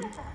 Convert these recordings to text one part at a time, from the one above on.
Thank you.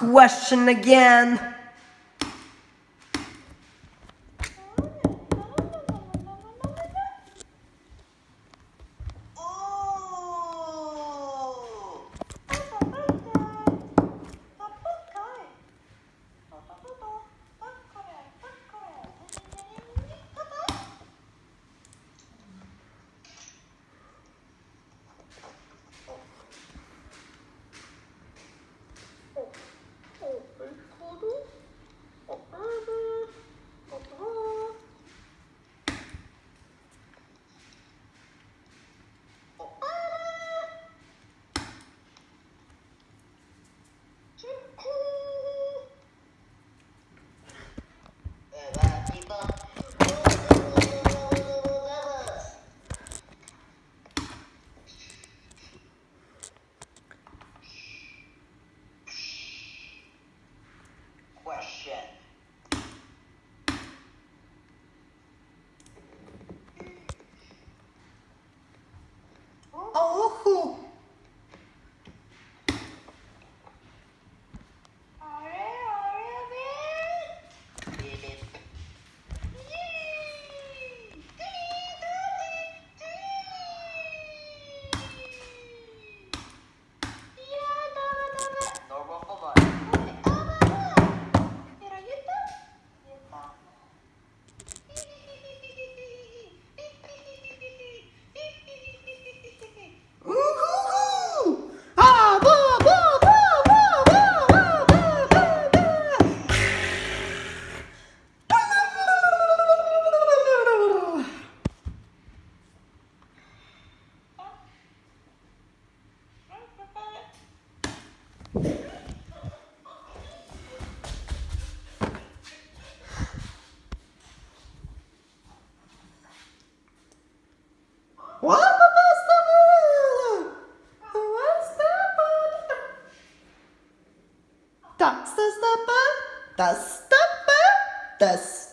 Question again. das dabei, das dabei, das